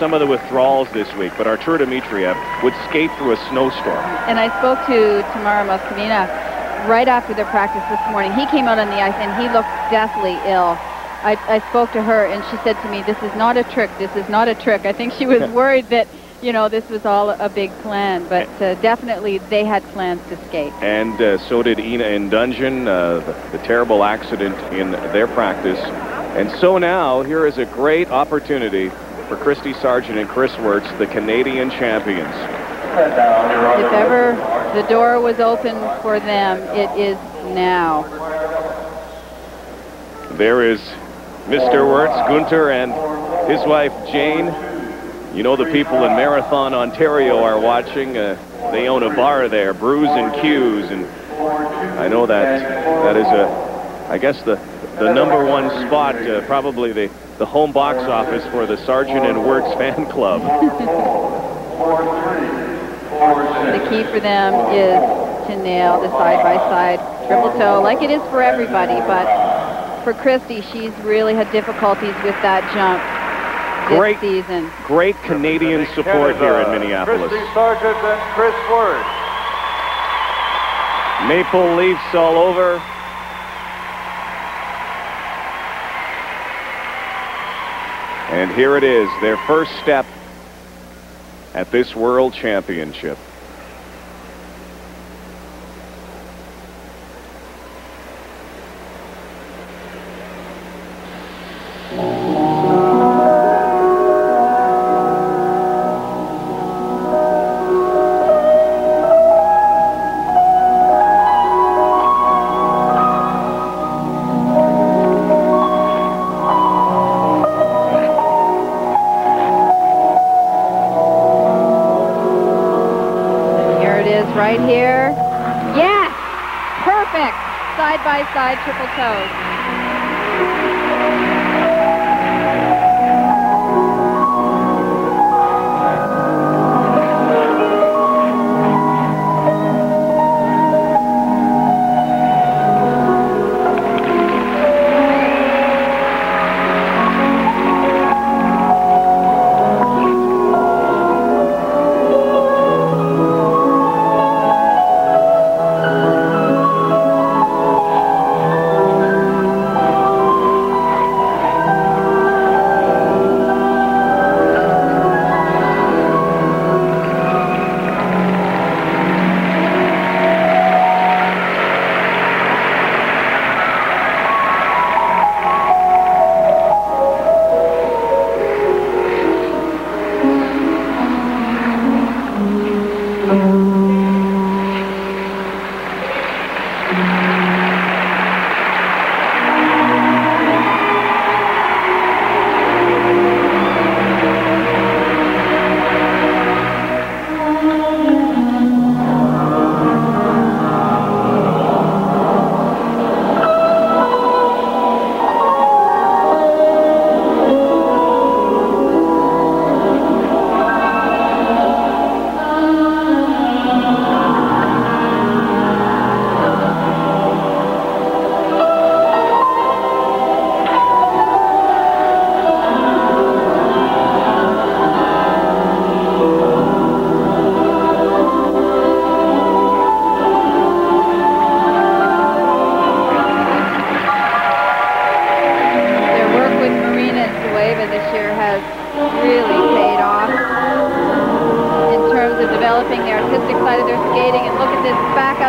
some of the withdrawals this week, but Artur Dmitriev would skate through a snowstorm. And I spoke to Tamara Moskvina right after their practice this morning. He came out on the ice and he looked deathly ill. I, I spoke to her and she said to me, this is not a trick. This is not a trick. I think she was worried that you know, this was all a big plan, but uh, definitely they had plans to skate. And uh, so did Ina and Dungjen, uh, the, the, terrible accident in their practice. And so now, here is a great opportunity for Kristy Sargeant and Kris Wirtz, the Canadian champions. If ever the door was open for them, it is now. There is Mr. Wirtz, Gunter, and his wife, Jane, you know the people in Marathon, Ontario are watching. Uh, they own a bar there, Brews and Q's, and I know that that is a, I guess the the number one spot, uh, probably the the home box office for the Sargeant and Wirtz fan club. the key for them is to nail the side-by-side -side triple toe, like it is for everybody, but for Kristy, she's really had difficulties with that jump great season. Great Canadian support here in Minneapolis. Kristy Sargeant and Kris Wirtz. Maple Leafs all over. And here it is, their first step at this World Championship. Side by side triple toes.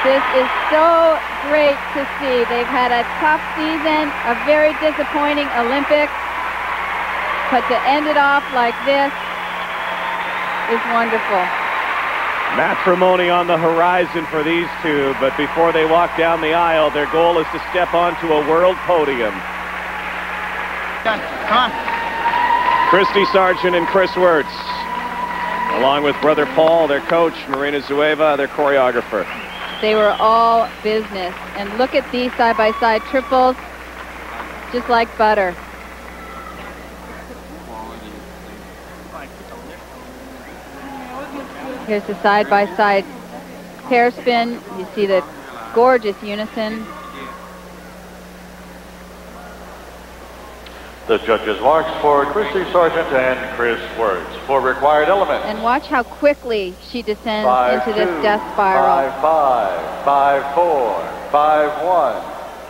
This is so great to see. They've had a tough season, a very disappointing Olympics, but to end it off like this is wonderful. Matrimony on the horizon for these two, but before they walk down the aisle, their goal is to step onto a world podium. Come on. Kristy Sargeant and Kris Wirtz, along with brother Paul, their coach, Marina Zueva, their choreographer. They were all business. And look at these side-by-side triples, just like butter. Here's the side-by-side pair spin. You see the gorgeous unison. The judges' marks for Kristy Sargeant and Kris Wirtz for required elements. And watch how quickly she descends Five, into this death spiral. Five, five, five, four, five, one,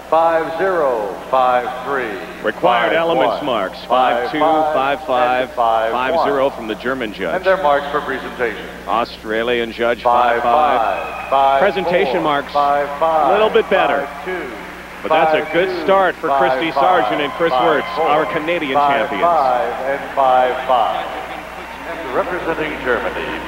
five, zero, five, three. Required five, elements one, marks. five, 5-2, five, 5-5, and five, 5-0 from the German judge. And their marks for presentation. Australian judge, 5-5. Five, five, five, Presentation four, marks. Five, five, Little bit better. Five, two, But that's a good two, start for five, Kristy Sargeant and Kris five, four, our Canadian champions. Five and five, five. And representing Germany.